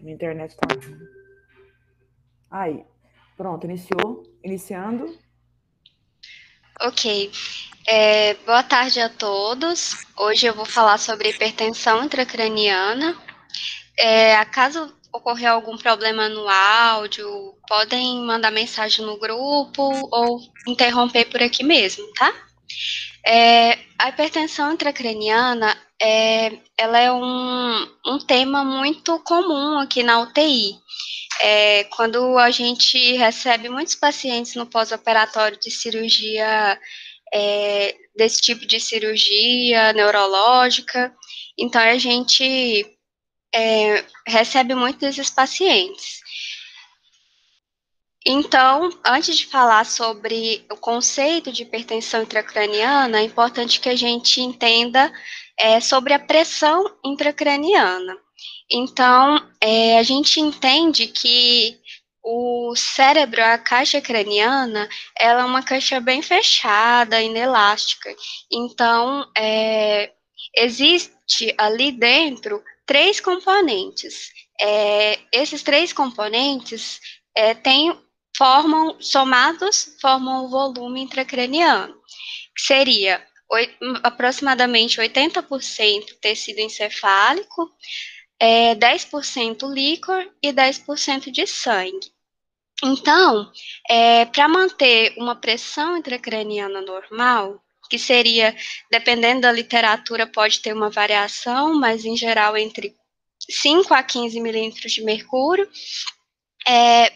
Minha internet tá. Aí, pronto, iniciou. Iniciando. Ok. É, boa tarde a todos. Hoje eu vou falar sobre hipertensão intracraniana. É, caso ocorrer algum problema no áudio, podem mandar mensagem no grupo ou interromper por aqui mesmo, tá? É, a hipertensão intracraniana é, ela é um, um tema muito comum aqui na UTI. É, quando a gente recebe muitos pacientes no pós-operatório de cirurgia, é, desse tipo de cirurgia neurológica, então a gente é, recebe muito desses pacientes. Então, antes de falar sobre o conceito de hipertensão intracraniana, é importante que a gente entenda é, sobre a pressão intracraniana. Então, é, a gente entende que o cérebro, a caixa craniana, ela é uma caixa bem fechada, inelástica. Então, é, existe ali dentro três componentes. É, esses três componentes é, têm, formam, somados, formam o volume intracraniano, que seria aproximadamente 80% tecido encefálico, é, 10% líquor e 10% de sangue. Então, é, para manter uma pressão intracraniana normal, que seria, dependendo da literatura, pode ter uma variação, mas em geral entre 5 a 15 milímetros de mercúrio, é,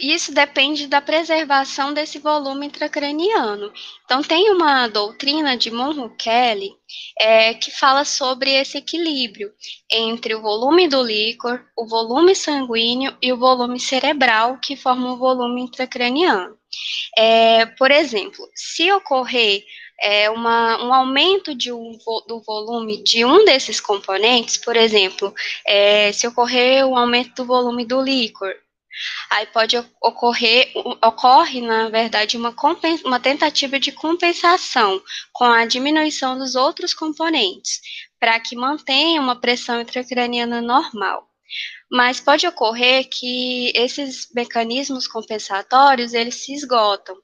isso depende da preservação desse volume intracraniano. Então, tem uma doutrina de Monroe Kelly é, que fala sobre esse equilíbrio entre o volume do líquor, o volume sanguíneo e o volume cerebral, que formam o volume intracraniano. É, por exemplo, se ocorrer é, uma, um aumento de um, do volume de um desses componentes, por exemplo, é, se ocorrer um aumento do volume do líquor, Aí pode ocorrer, ocorre, na verdade, uma, uma tentativa de compensação com a diminuição dos outros componentes, para que mantenha uma pressão intracraniana normal. Mas pode ocorrer que esses mecanismos compensatórios, eles se esgotam.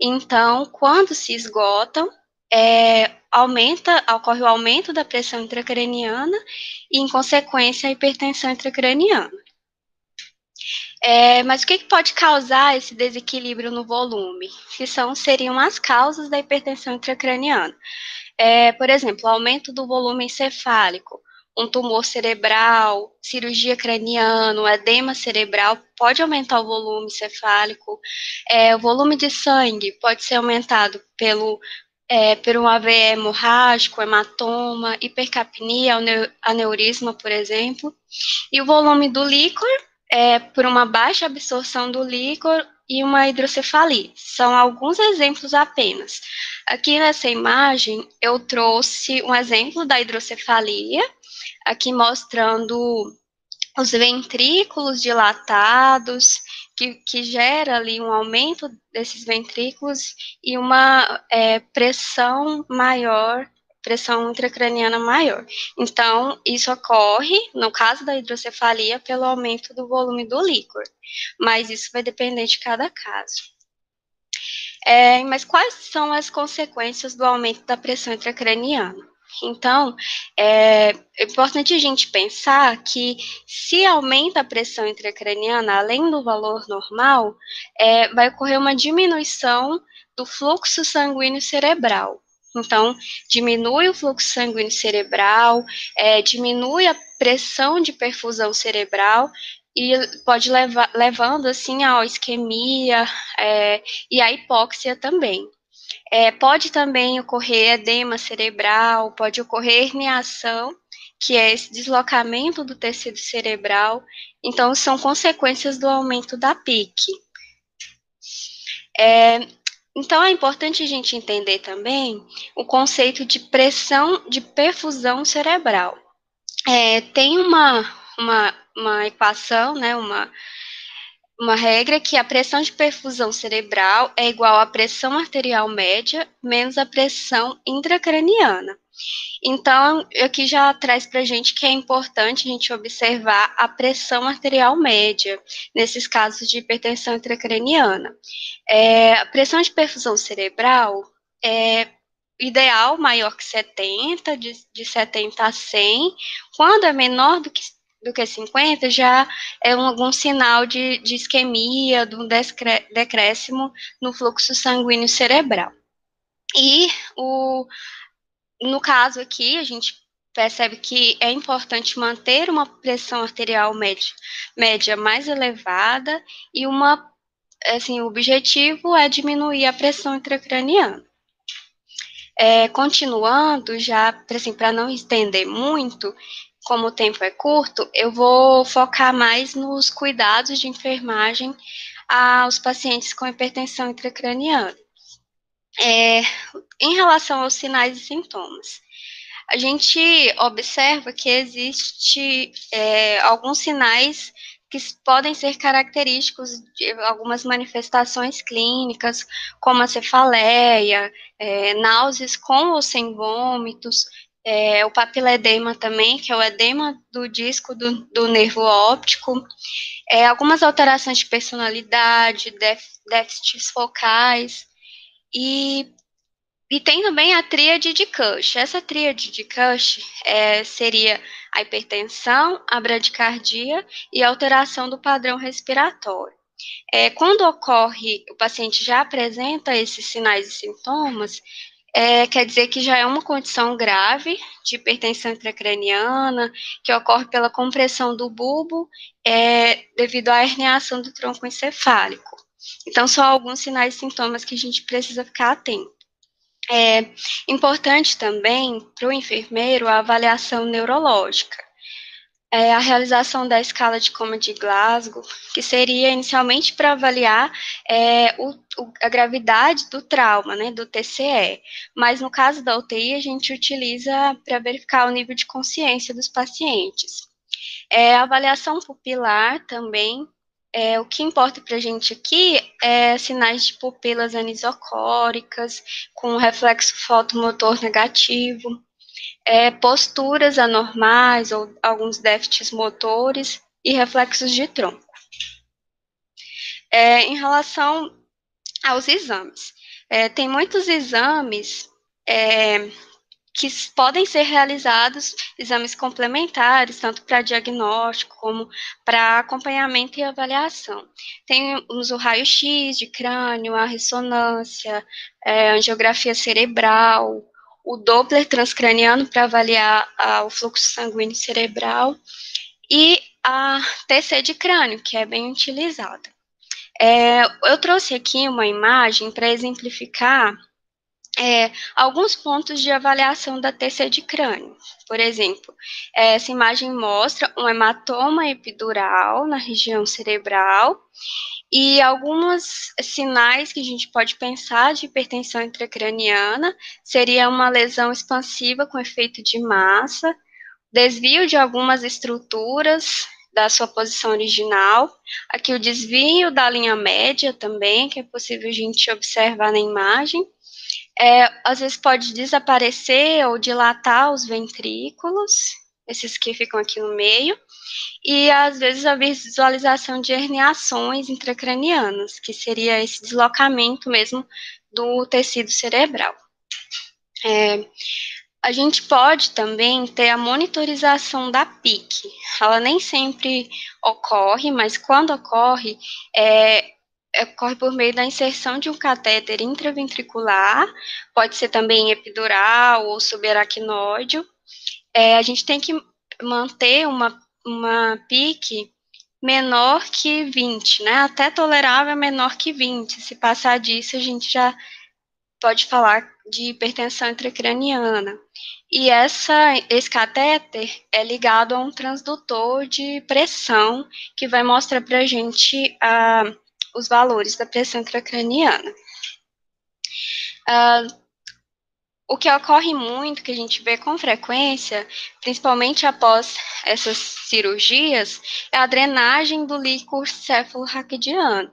Então, quando se esgotam, é, aumenta, ocorre o aumento da pressão intracraniana e, em consequência, a hipertensão intracraniana. É, mas o que, pode causar esse desequilíbrio no volume? Que são, seriam as causas da hipertensão intracraniana. É, por exemplo, aumento do volume encefálico, um tumor cerebral, cirurgia craniana, edema cerebral, pode aumentar o volume encefálico. É, o volume de sangue pode ser aumentado pelo é, por um AVE hemorrágico, hematoma, hipercapnia, aneurisma, por exemplo. E o volume do líquor é, por uma baixa absorção do líquor e uma hidrocefalia. São alguns exemplos apenas. Aqui nessa imagem, eu trouxe um exemplo da hidrocefalia, aqui mostrando os ventrículos dilatados, que, que gera ali um aumento desses ventrículos e uma é, pressão maior pressão intracraniana maior. Então, isso ocorre, no caso da hidrocefalia, pelo aumento do volume do líquor, mas isso vai depender de cada caso. É, mas quais são as consequências do aumento da pressão intracraniana? Então, é importante a gente pensar que se aumenta a pressão intracraniana além do valor normal, é, vai ocorrer uma diminuição do fluxo sanguíneo cerebral. Então, diminui o fluxo sanguíneo cerebral, é, diminui a pressão de perfusão cerebral e pode levar, levando assim à isquemia é, e à hipóxia também. É, pode também ocorrer edema cerebral, pode ocorrer herniação, que é esse deslocamento do tecido cerebral. Então, são consequências do aumento da PIC. É, então, é importante a gente entender também o conceito de pressão de perfusão cerebral. É, tem uma, uma, uma equação, né, uma, uma regra que a pressão de perfusão cerebral é igual à pressão arterial média menos a pressão intracraniana. Então, aqui já traz para a gente que é importante a gente observar a pressão arterial média nesses casos de hipertensão intracraniana. É, a pressão de perfusão cerebral é ideal maior que 70, de, de 70 a 100. Quando é menor do que do que 50 já é um, algum sinal de, de isquemia, de um decréscimo no fluxo sanguíneo cerebral. E o, no caso aqui, a gente percebe que é importante manter uma pressão arterial média, média mais elevada e uma, assim, o objetivo é diminuir a pressão intracraniana. É, continuando, já assim, para não estender muito, como o tempo é curto, eu vou focar mais nos cuidados de enfermagem aos pacientes com hipertensão intracraniana. É, em relação aos sinais e sintomas, a gente observa que existe é, alguns sinais que podem ser característicos de algumas manifestações clínicas, como a cefaleia, é, náuseas com ou sem vômitos, é, o papiledema também, que é o edema do disco do, do nervo óptico, é, algumas alterações de personalidade, déficits focais, e, e tem também a tríade de Cush. Essa tríade de Cush é, seria a hipertensão, a bradicardia e a alteração do padrão respiratório. É, quando ocorre, o paciente já apresenta esses sinais e sintomas, é, quer dizer que já é uma condição grave de hipertensão intracraniana, que ocorre pela compressão do bulbo é, devido à herniação do tronco encefálico. Então, são alguns sinais e sintomas que a gente precisa ficar atento. É importante também para o enfermeiro a avaliação neurológica. É a realização da escala de coma de Glasgow, que seria inicialmente para avaliar é, o, o, a gravidade do trauma, né, do TCE. Mas no caso da UTI, a gente utiliza para verificar o nível de consciência dos pacientes. É, a avaliação pupilar também é, o que importa para a gente aqui é sinais de pupilas anisocóricas, com reflexo fotomotor negativo, é, posturas anormais ou alguns déficits motores e reflexos de tronco. É, em relação aos exames, é, tem muitos exames é, que podem ser realizados exames complementares, tanto para diagnóstico como para acompanhamento e avaliação. Temos o raio-x de crânio, a ressonância, é, angiografia cerebral, o Doppler transcraniano para avaliar a, o fluxo sanguíneo cerebral e a TC de crânio, que é bem utilizada. É, eu trouxe aqui uma imagem para exemplificar é, alguns pontos de avaliação da TC de crânio. Por exemplo, essa imagem mostra um hematoma epidural na região cerebral e alguns sinais que a gente pode pensar de hipertensão intracraniana seria uma lesão expansiva com efeito de massa, desvio de algumas estruturas da sua posição original, aqui o desvio da linha média também, que é possível a gente observar na imagem, é, às vezes pode desaparecer ou dilatar os ventrículos, esses que ficam aqui no meio, e às vezes a visualização de herniações intracranianas, que seria esse deslocamento mesmo do tecido cerebral. É, a gente pode também ter a monitorização da PIC. Ela nem sempre ocorre, mas quando ocorre, é, ocorre por meio da inserção de um catéter intraventricular, pode ser também epidural ou subaracnoide. É, a gente tem que manter uma, uma PIC menor que 20, né? Até tolerável menor que 20. Se passar disso, a gente já pode falar de hipertensão intracraniana. E essa, esse catéter é ligado a um transdutor de pressão que vai mostrar para a gente a os valores da pressão intracraniana. Uh, o que ocorre muito, que a gente vê com frequência, principalmente após essas cirurgias, é a drenagem do líquor céfalo-raquidiano.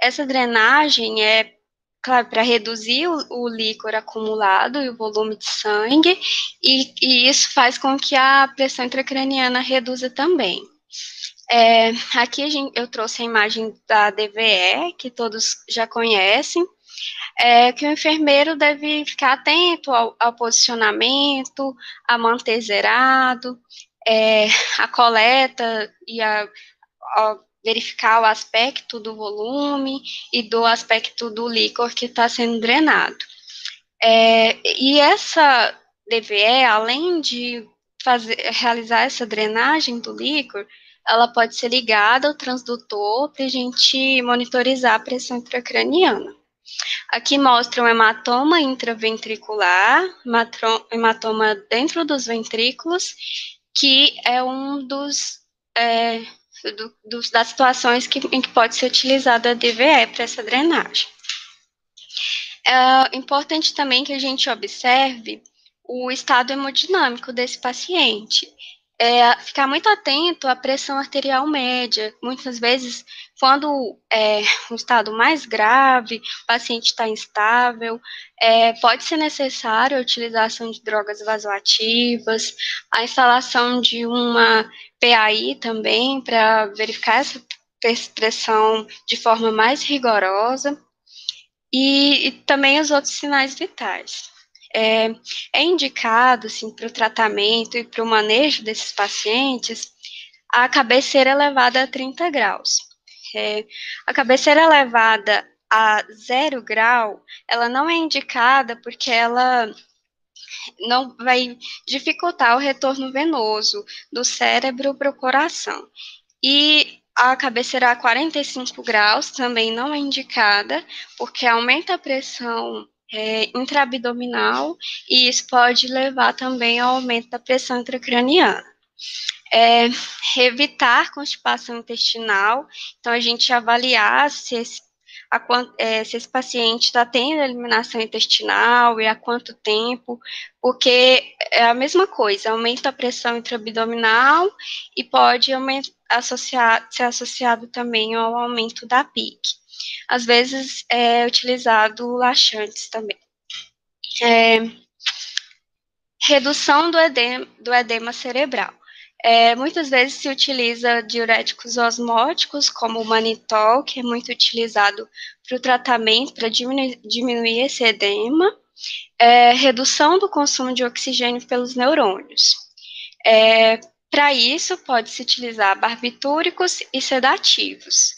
Essa drenagem é claro, para reduzir o, o, líquor acumulado e o volume de sangue, e, e isso faz com que a pressão intracraniana reduza também. É, aqui gente, eu trouxe a imagem da DVE, que todos já conhecem, é, que o enfermeiro deve ficar atento ao, ao posicionamento, a manter zerado, é, a coleta e a, a, verificar o aspecto do volume e do aspecto do líquor que está sendo drenado. É, e essa DVE, além de fazer, realizar essa drenagem do líquor, ela pode ser ligada ao transdutor para a gente monitorizar a pressão intracraniana. Aqui mostra um hematoma intraventricular, hematoma dentro dos ventrículos, que é um dos, é, do, dos das situações que, em que pode ser utilizada a DVE para essa drenagem. É importante também que a gente observe o estado hemodinâmico desse paciente é, ficar muito atento à pressão arterial média. Muitas vezes, quando é um estado mais grave, o paciente está instável, é, pode ser necessário a utilização de drogas vasoativas, a instalação de uma PAI também, para verificar essa pressão de forma mais rigorosa, e, e também os outros sinais vitais é, é indicado assim, para o tratamento e para o manejo desses pacientes a cabeceira elevada a 30 graus. É, a cabeceira elevada a zero grau, ela não é indicada porque ela não vai dificultar o retorno venoso do cérebro para o coração. E a cabeceira a 45 graus também não é indicada, porque aumenta a pressão é, intraabdominal e isso pode levar também ao aumento da pressão intracraniana. É, evitar constipação intestinal, então a gente avaliar se esse, a, é, se esse paciente está tendo eliminação intestinal e há quanto tempo, porque é a mesma coisa, aumenta a pressão intraabdominal e pode aumentar, associar, ser associado também ao aumento da PIC. Às vezes é utilizado laxantes também. É, redução do edema, do edema cerebral. É, muitas vezes se utiliza diuréticos osmóticos, como o manitol, que é muito utilizado para o tratamento, para diminuir, diminuir esse edema. É, redução do consumo de oxigênio pelos neurônios. É, para isso, pode-se utilizar barbitúricos e sedativos.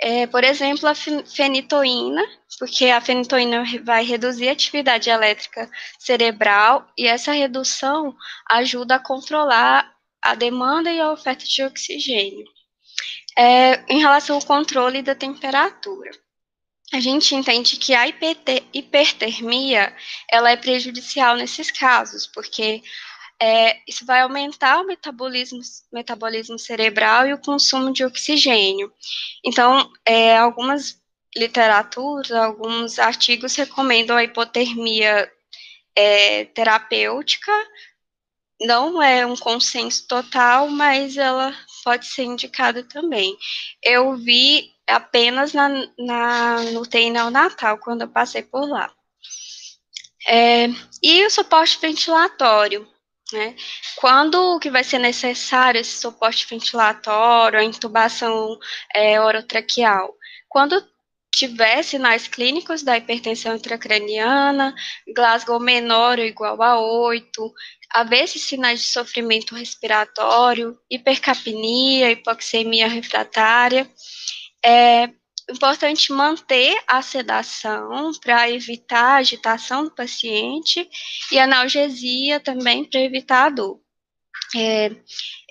É, por exemplo, a fenitoína, porque a fenitoína vai reduzir a atividade elétrica cerebral e essa redução ajuda a controlar a demanda e a oferta de oxigênio. É, em relação ao controle da temperatura, a gente entende que a hipertermia ela é prejudicial nesses casos, porque é, isso vai aumentar o metabolismo, metabolismo cerebral e o consumo de oxigênio. Então, é, algumas literaturas, alguns artigos recomendam a hipotermia é, terapêutica. Não é um consenso total, mas ela pode ser indicada também. Eu vi apenas na, na, no TI neonatal, quando eu passei por lá. É, e o suporte ventilatório. Né? Quando que vai ser necessário esse suporte ventilatório, a intubação é, orotraqueal? Quando tiver sinais clínicos da hipertensão intracraniana, Glasgow menor ou igual a 8, haver esses sinais de sofrimento respiratório, hipercapnia, hipoxemia refratária, é, importante manter a sedação para evitar a agitação do paciente e analgesia também para evitar a dor. É,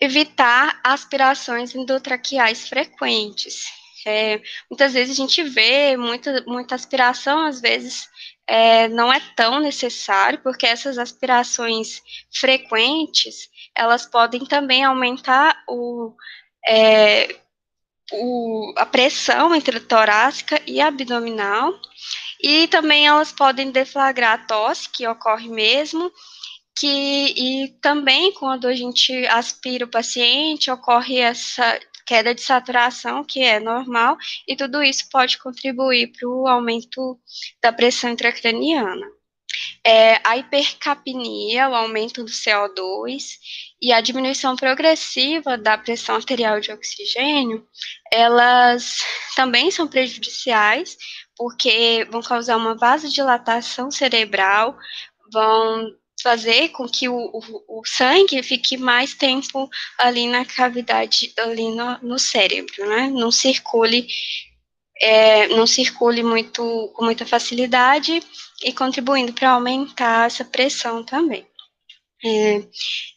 evitar aspirações endotraqueais frequentes. É, muitas vezes a gente vê muita, muita aspiração, às vezes é, não é tão necessário, porque essas aspirações frequentes, elas podem também aumentar o, é, o, a pressão entre torácica e abdominal, e também elas podem deflagrar a tosse, que ocorre mesmo, que, e também quando a gente aspira o paciente, ocorre essa queda de saturação, que é normal, e tudo isso pode contribuir para o aumento da pressão intracraniana. É, a hipercapnia, o aumento do CO2 e a diminuição progressiva da pressão arterial de oxigênio, elas também são prejudiciais, porque vão causar uma vasodilatação cerebral, vão fazer com que o, o, o, sangue fique mais tempo ali na cavidade, ali no, no cérebro, né? Não circule, é, não circule muito, com muita facilidade e contribuindo para aumentar essa pressão também. É,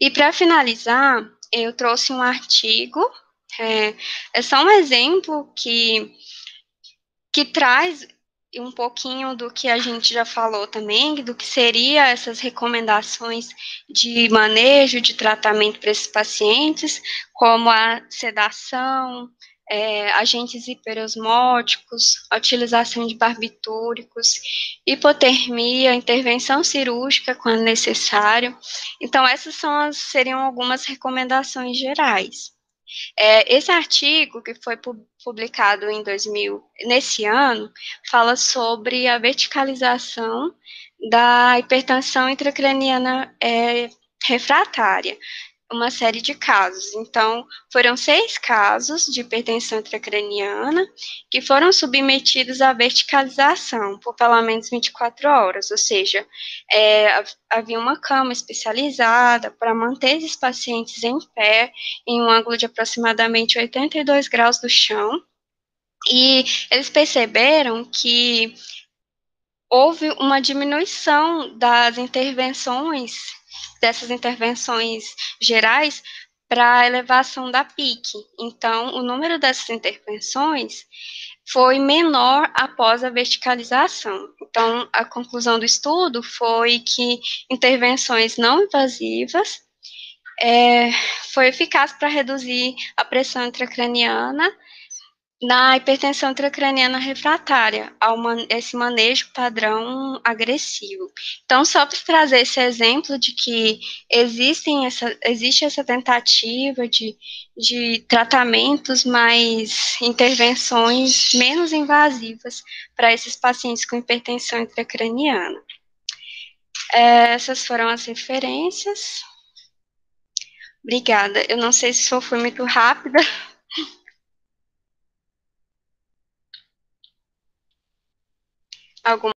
e para finalizar, eu trouxe um artigo, é, é só um exemplo que, que traz um pouquinho do que a gente já falou também, do que seria essas recomendações de manejo, de tratamento para esses pacientes, como a sedação, é, agentes hiperosmóticos, utilização de barbitúricos, hipotermia, intervenção cirúrgica quando necessário. Então, essas são as, seriam algumas recomendações gerais. É, esse artigo, que foi publicado em 2000, nesse ano, fala sobre a verticalização da hipertensão intracraniana é, refratária, uma série de casos. Então, foram seis casos de hipertensão intracraniana que foram submetidos à verticalização por pelo menos 24 horas, ou seja, é, havia uma cama especializada para manter esses pacientes em pé em um ângulo de aproximadamente 82 graus do chão. E eles perceberam que houve uma diminuição das intervenções dessas intervenções gerais para a elevação da PIC. Então, o número dessas intervenções foi menor após a verticalização. Então, a conclusão do estudo foi que intervenções não invasivas é, foi eficaz para reduzir a pressão intracraniana na hipertensão intracraniana refratária, esse manejo padrão agressivo. Então, só para trazer esse exemplo de que existem essa, existe essa tentativa de, de tratamentos mais intervenções menos invasivas para esses pacientes com hipertensão intracraniana. É, essas foram as referências. Obrigada. Eu não sei se só foi muito rápida. Alguma